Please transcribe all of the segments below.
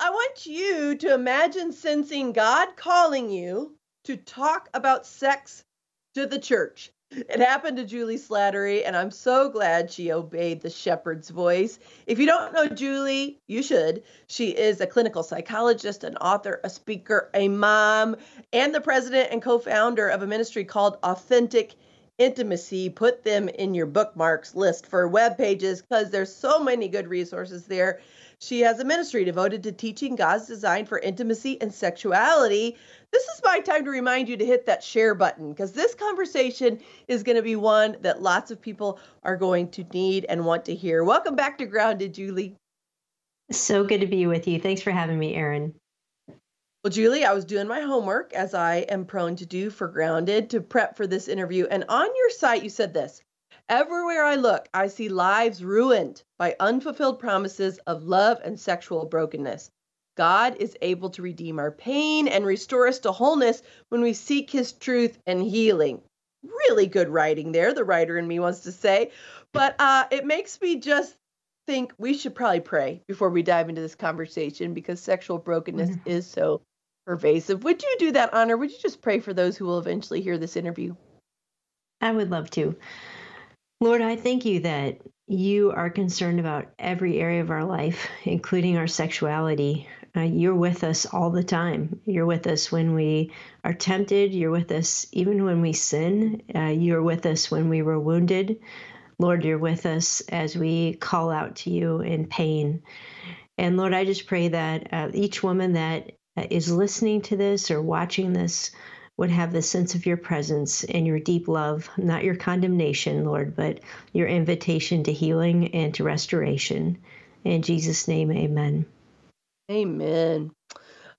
I want you to imagine sensing God calling you to talk about sex to the church. It happened to Juli Slattery, and I'm so glad she obeyed the shepherd's voice. If you don't know Juli, you should. She is a clinical psychologist, an author, a speaker, a mom, and the president and co founder of a ministry called Authentic Intimacy. Put them in your bookmarks list for web pages because there's so many good resources there. She has a ministry devoted to teaching God's design for intimacy and sexuality. This is my time to remind you to hit that share button because this conversation is going to be one that lots of people are going to need and want to hear. Welcome back to Grounded, Juli. So good to be with you. Thanks for having me, Erin. Well, Juli, I was doing my homework as I am prone to do for Grounded to prep for this interview. And on your site, you said this Everywhere I look, I see lives ruined by unfulfilled promises of love and sexual brokenness. God is able to redeem our pain and restore us to wholeness when we seek his truth and healing. Really good writing there, the writer in me wants to say. But uh, it makes me just think we should probably pray before we dive into this conversation because sexual brokenness mm-hmm. is so pervasive. Would you do that, Honor? Would you just pray for those who will eventually hear this interview? I would love to. Lord, I thank you that you are concerned about every area of our life, including our sexuality. Uh, you're with us all the time. You're with us when we are tempted. You're with us even when we sin. Uh, you're with us when we were wounded. Lord, you're with us as we call out to you in pain. And Lord, I just pray that uh, each woman that uh, listening to this or watching this would have the sense of your presence and your deep love, not your condemnation, Lord, but your invitation to healing and to restoration. In Jesus' name, amen. Amen.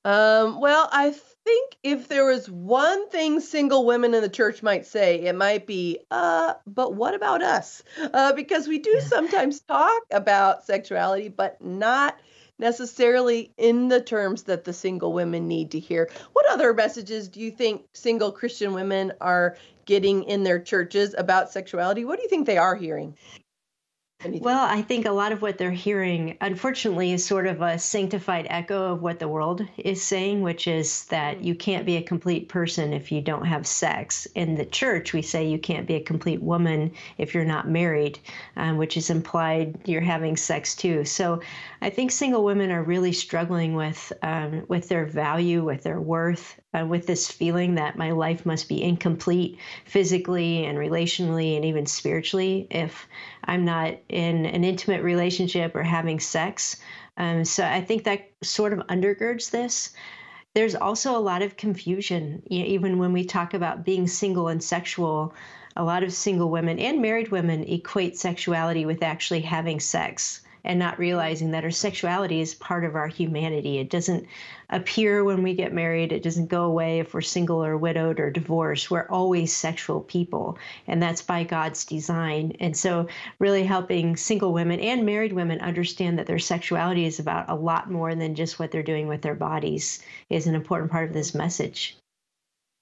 Um, well, I think if there was one thing single women in the church might say, it might be, uh, but what about us? Uh, because we do sometimes talk about sexuality, but not necessarily in the terms that the single women need to hear. What other messages do you think single Christian women are getting in their churches about sexuality? What do you think they are hearing? Anything? Well, I think a lot of what they're hearing, unfortunately, is sort of a sanctified echo of what the world is saying, which is that mm. you can't be a complete person if you don't have sex. In the church, we say you can't be a complete woman if you're not married, um, which is implied you're having sex too. So I think single women are really struggling with um, with their value, with their worth, uh, with this feeling that my life must be incomplete physically and relationally and even spiritually if I'm not in an intimate relationship or having sex. Um, so I think that sort of undergirds this. There's also a lot of confusion, even when we talk about being single and sexual. A lot of single women and married women equate sexuality with actually having sex and not realizing that our sexuality is part of our humanity. It doesn't appear when we get married, it doesn't go away if we're single or widowed or divorced. We're always sexual people, and that's by God's design. And so, really helping single women and married women understand that their sexuality is about a lot more than just what they're doing with their bodies is an important part of this message.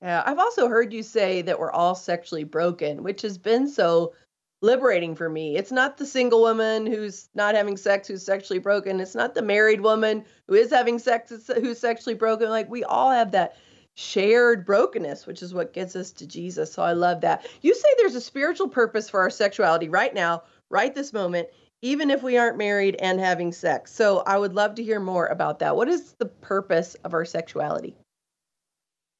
Yeah, I've also heard you say that we're all sexually broken, which has been so liberating for me. It's not the single woman who's not having sex who's sexually broken. It's not the married woman who is having sex who's sexually broken. Like we all have that shared brokenness, which is what gets us to Jesus. So I love that. You say there's a spiritual purpose for our sexuality right now, right this moment, even if we aren't married and having sex. So I would love to hear more about that. What is the purpose of our sexuality?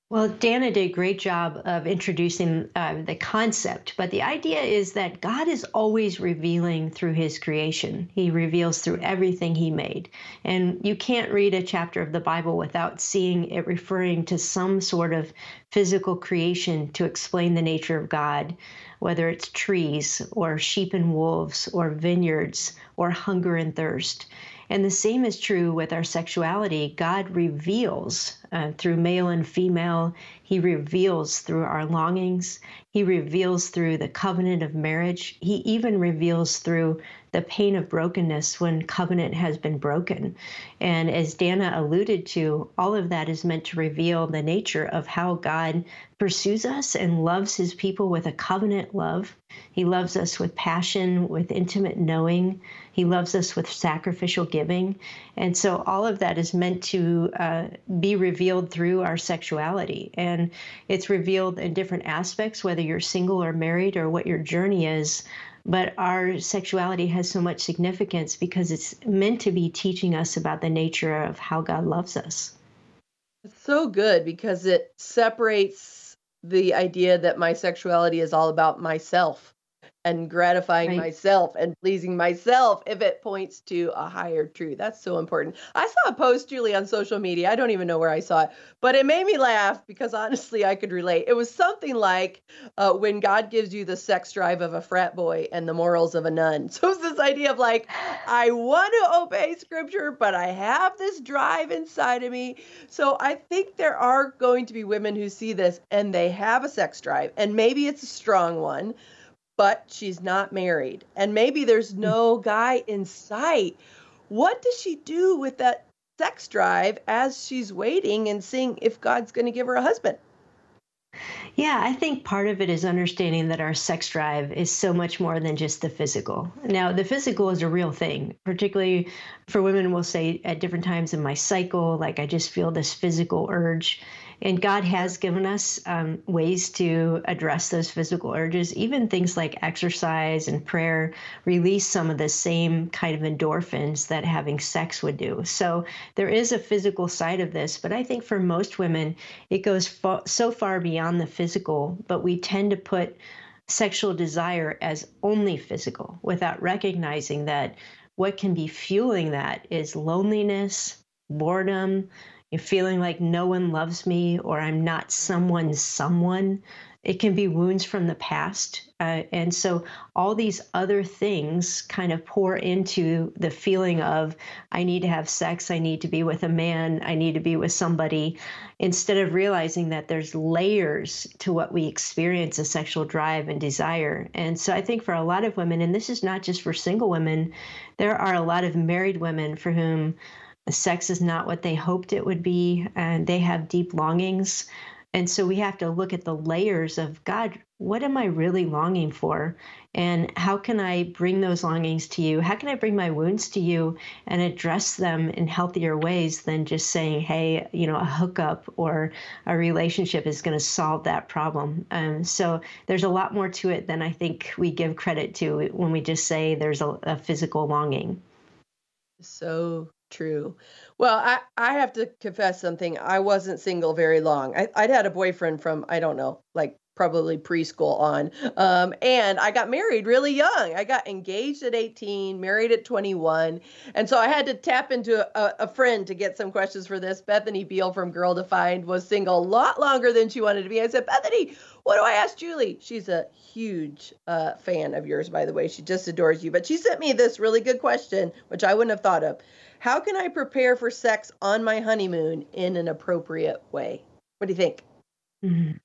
Well, Dannah did a great job of introducing uh, the concept, but the idea is that God is always revealing through his creation. He reveals through everything he made. And you can't read a chapter of the Bible without seeing it referring to some sort of physical creation to explain the nature of God, whether it's trees or sheep and wolves or vineyards or hunger and thirst. And the same is true with our sexuality. God reveals uh, through male and female, He reveals through our longings. He reveals through the covenant of marriage. He even reveals through the pain of brokenness when covenant has been broken. And as Dannah alluded to, all of that is meant to reveal the nature of how God pursues us and loves his people with a covenant love. He loves us with passion, with intimate knowing. He loves us with sacrificial giving. And so all of that is meant to uh, be revealed through our sexuality. And it's revealed in different aspects, whether you're single or married or what your journey is but our sexuality has so much significance because it's meant to be teaching us about the nature of how God loves us. It's so good because it separates the idea that my sexuality is all about myself and gratifying right. myself and pleasing myself if it points to a higher truth. That's so important. I saw a post, Juli, on social media. I don't even know where I saw it, but it made me laugh because honestly, I could relate. It was something like uh, when God gives you the sex drive of a frat boy and the morals of a nun. So it's this idea of like, I want to obey scripture, but I have this drive inside of me. So I think there are going to be women who see this and they have a sex drive, and maybe it's a strong one but she's not married. And maybe there's hmm. no guy in sight. What does she do with that sex drive as she's waiting and seeing if God's going to give her a husband? Yeah, I think part of it is understanding that our sex drive is so much more than just the physical. Now, the physical is a real thing, particularly for women, We'll say at different times in my cycle, like I just feel this physical urge. And God has given us um, ways to address those physical urges. Even things like exercise and prayer release some of the same kind of endorphins that having sex would do. So there is a physical side of this, but I think for most women, it goes fo- so far beyond the physical, but we tend to put sexual desire as only physical without recognizing that what can be fueling that is loneliness, boredom, feeling like no one loves me or I'm not someone's someone. It can be wounds from the past. Uh, and so all these other things kind of pour into the feeling of, I need to have sex, I need to be with a man, I need to be with somebody, instead of realizing that there's layers to what we experience as sexual drive and desire. And so I think for a lot of women, and this is not just for single women, there are a lot of married women for whom sex is not what they hoped it would be, and they have deep longings. And so we have to look at the layers of God, what am I really longing for? And how can I bring those longings to you? How can I bring my wounds to you and address them in healthier ways than just saying, hey, you know, a hookup or a relationship is going to solve that problem? Um, so there's a lot more to it than I think we give credit to when we just say there's a, a physical longing. So True. Well, I, I have to confess something. I wasn't single very long. I, I'd had a boyfriend from, I don't know, like probably preschool on. Um, and I got married really young. I got engaged at 18, married at 21. And so I had to tap into a, a friend to get some questions for this. Bethany Beal from Girl Defined was single a lot longer than she wanted to be. I said, Bethany, what do I ask Juli? She's a huge uh, fan of yours, by the way. She just adores you. But she sent me this really good question, which I wouldn't have thought of. How can I prepare for sex on my honeymoon in an appropriate way? What do you think? Mm-hmm.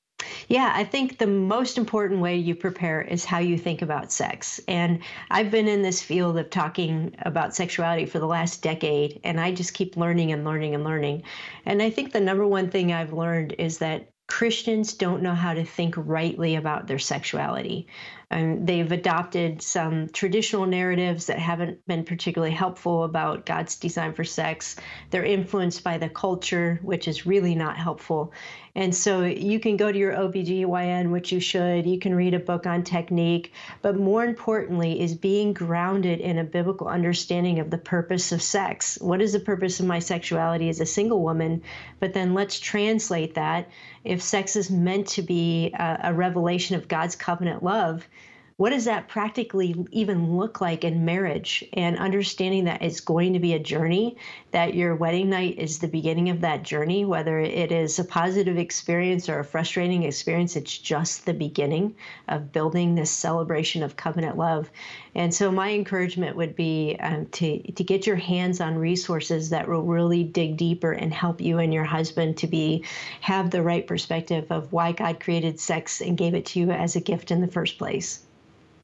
Yeah, I think the most important way you prepare is how you think about sex. And I've been in this field of talking about sexuality for the last decade, and I just keep learning and learning and learning. And I think the number one thing I've learned is that Christians don't know how to think rightly about their sexuality. Um, they've adopted some traditional narratives that haven't been particularly helpful about God's design for sex. They're influenced by the culture, which is really not helpful. And so you can go to your OBGYN, which you should. You can read a book on technique. But more importantly, is being grounded in a biblical understanding of the purpose of sex. What is the purpose of my sexuality as a single woman? But then let's translate that. If sex is meant to be a, a revelation of God's covenant love, what does that practically even look like in marriage and understanding that it's going to be a journey that your wedding night is the beginning of that journey whether it is a positive experience or a frustrating experience it's just the beginning of building this celebration of covenant love and so my encouragement would be um, to to get your hands on resources that will really dig deeper and help you and your husband to be have the right perspective of why God created sex and gave it to you as a gift in the first place.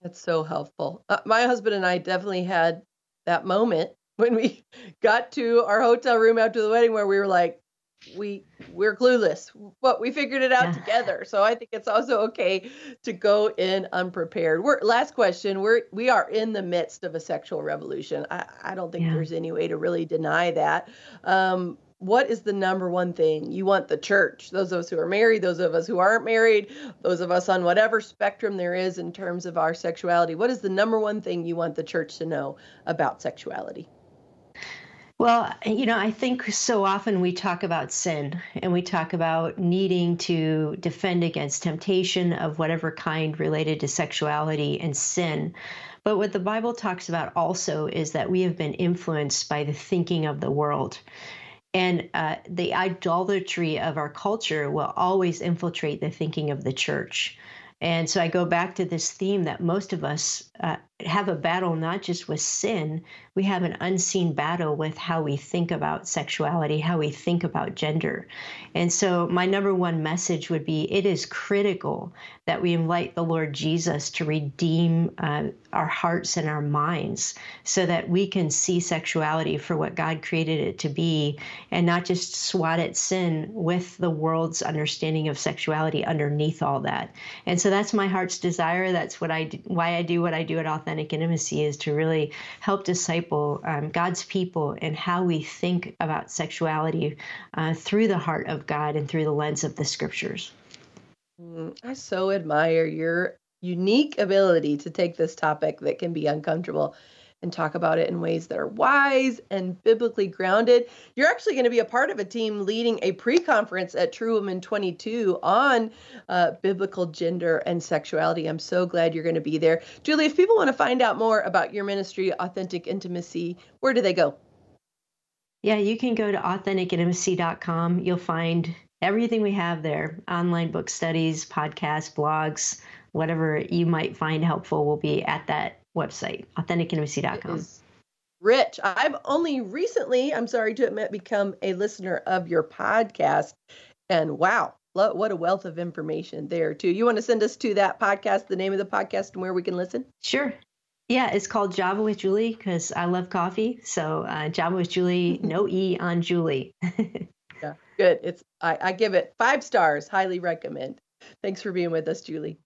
That's so helpful. Uh, my husband and I definitely had that moment when we got to our hotel room after the wedding where we were like, we we're clueless, but we figured it out together. So I think it's also okay to go in unprepared. We're last question. We're we are in the midst of a sexual revolution. I, I don't think yeah. there's any way to really deny that. Um, what is the number one thing you want the church, those of us who are married, those of us who aren't married, those of us on whatever spectrum there is in terms of our sexuality, what is the number one thing you want the church to know about sexuality? Well, you know, I think so often we talk about sin and we talk about needing to defend against temptation of whatever kind related to sexuality and sin. But what the Bible talks about also is that we have been influenced by the thinking of the world. And uh, the idolatry of our culture will always infiltrate the thinking of the church. And so I go back to this theme that most of us uh, have a battle not just with sin, we have an unseen battle with how we think about sexuality, how we think about gender. And so, my number one message would be it is critical that we invite the Lord Jesus to redeem uh, our hearts and our minds so that we can see sexuality for what God created it to be and not just swat at sin with the world's understanding of sexuality underneath all that. And so, that's my heart's desire. That's what I do, why I do what I do at Authentic Intimacy is to really help disciple um, God's people, and how we think about sexuality uh, through the heart of God and through the lens of the scriptures. Mm, I so admire your unique ability to take this topic that can be uncomfortable and talk about it in ways that are wise and biblically grounded. You're actually going to be a part of a team leading a pre conference at True Woman 22 on uh, biblical gender and sexuality. I'm so glad you're going to be there. Juli, if people want to find out more about your ministry, Authentic Intimacy, where do they go? Yeah, you can go to AuthenticIntimacy.com. You'll find everything we have there online book studies, podcasts, blogs, whatever you might find helpful will be at that website, AuthenticIntimacy.com. Rich, I've only recently, I'm sorry to admit, become a listener of your podcast. And wow, what a wealth of information there, too. You want to send us to that podcast, the name of the podcast, and where we can listen? Sure. Yeah, it's called Java with Juli because I love coffee. So uh, Java with Juli, no E on Juli. yeah, good. It's I, I give it five stars. Highly recommend. Thanks for being with us, Juli.